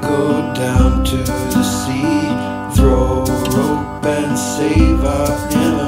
go down to the sea, throw a rope and save our enemy.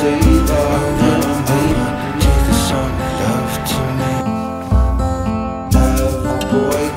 say that I'm the love to me. Boy